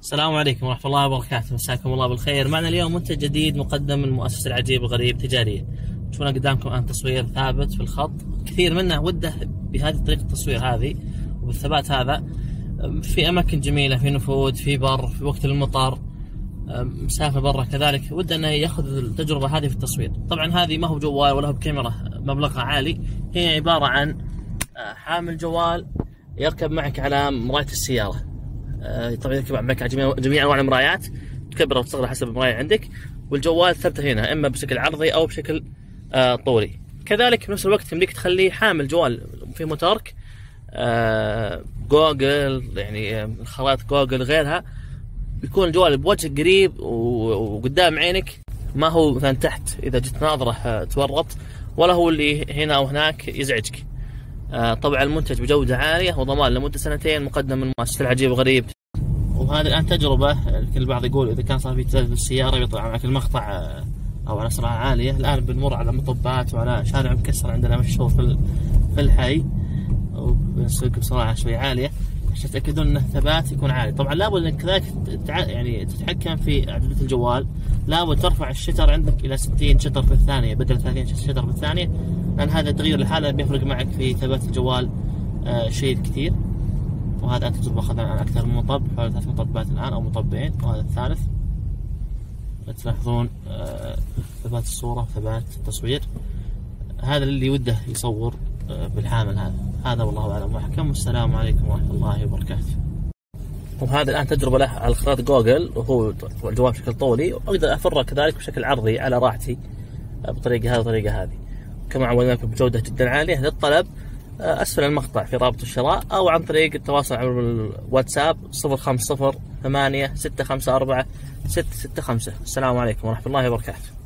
السلام عليكم ورحمة الله وبركاته. مساكم الله بالخير. معنا اليوم منتج جديد مقدم من مؤسسة العجيب الغريب تجارية تشوفون قدامكم الآن تصوير ثابت في الخط. كثير منا وده بهذه طريقة التصوير هذه وبالثبات هذا. في أماكن جميلة في نفود في بر في وقت المطر. مسافة برا كذلك. وده أنه يأخذ التجربة هذه في التصوير. طبعا هذه ما هو جوال ولا هو بكاميرا مبلغها عالي. هي عبارة عن آه، حامل جوال يركب معك على مراية السيارة. طبعا يركب معك جميع, أنواع المرايات تكبر أو تصغر حسب المراية عندك والجوال ثبته هنا إما بشكل عرضي أو بشكل آه، طولي. كذلك في نفس الوقت يمديك تخليه حامل جوال في موترك آه، جوجل يعني خرائط جوجل غيرها بيكون الجوال بوجهك قريب وقدام عينك ما هو مثلا تحت إذا جت ناظرة تورط ولا هو اللي هنا أو هناك يزعجك. آه، طبع المنتج بجودة عالية وضمان لمدة سنتين مقدم من مؤسسة العجيب غريب وهذه الآن تجربة كل البعض يقول إذا كان صار في تلف بالسيارة بيطلع معك المقطع أو على سرعة عالية. الآن بنمر على مطبات وعلى شارع مكسر عندنا مشهور في في الحي وبنسوق بسرعة شوي عالية. عشان تتأكدون أنه ثبات يكون عالي. طبعا لابد أنك كذلك يعني تتحكم في أعدادات الجوال. لابد ترفع الشتر عندك إلى 60 شتر في الثانية بدل 30 شتر في الثانية. لأن هذا تغيير الحالة بيفرق معك في ثبات الجوال آه شيء كثير. وهذا تجربه اخذنا عن أكثر من مطب حوالي ثلاث مطبات الآن أو مطبين وهذا الثالث. تلاحظون آه ثبات الصورة ثبات التصوير. هذا اللي وده يصور آه بالحامل هذا. هذا والله أعلم. واحكم والسلام عليكم ورحمة الله وبركاته. وهذا الآن تجربة له على خرائط جوجل وهو الجوال بشكل طولي. واقدر أفرغ كذلك بشكل عرضي على راحتي آه، بطريقة هذه والطريقة هذه. كما عودناكم بجودة جدا عالية للطلب. آه، أسفل المقطع في رابط الشراء أو عن طريق التواصل عبر الواتساب 050 8 654 665 السلام عليكم ورحمة الله وبركاته.